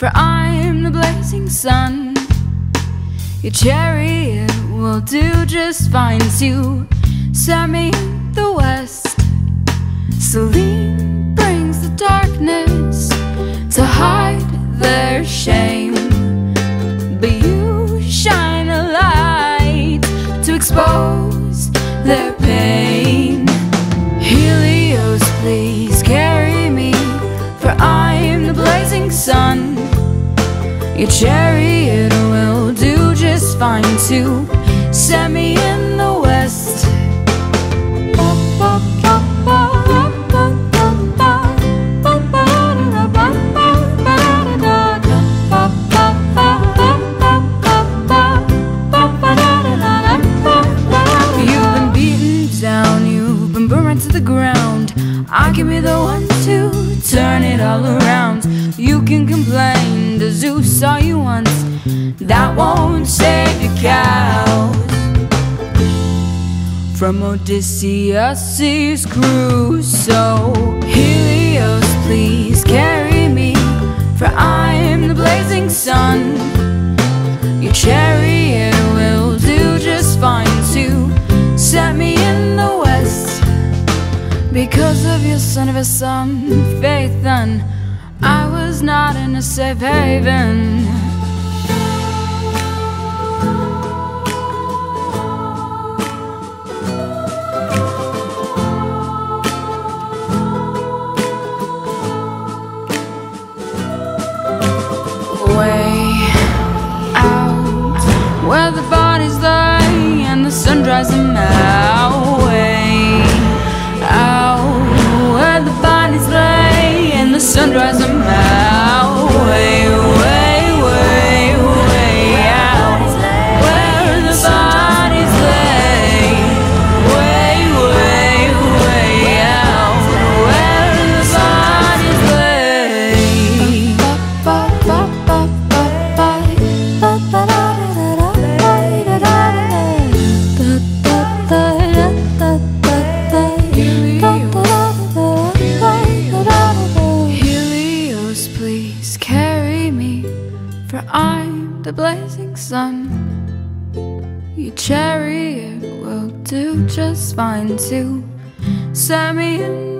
For I'm the blazing sun. Your chariot will do just fine. As you Sammy, me the west. Selene brings the darkness To hide their shame. Your chariot will do just fine to set me in the west. You've been beaten down, you've been burned to the ground. I can be the one to turn it all around. You can complain the Zeus saw you once. that won't save your cows. From Odysseus' crew, so Helios, please carry me, for I'm the blazing sun. Your chariot will do just fine to set me in the west. Because of your son of a son, faith, then Not in a safe haven. Where the bodies lie and the sun dries them out. I'm the blazing sun. Your chariot will do just fine too. set me in